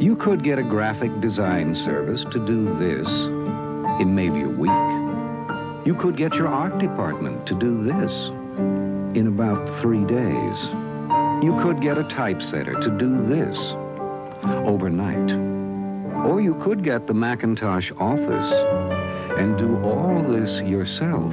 You could get a graphic design service to do this in maybe a week. You could get your art department to do this in about three days. You could get a typesetter to do this overnight. Or you could get the Macintosh office and do all this yourself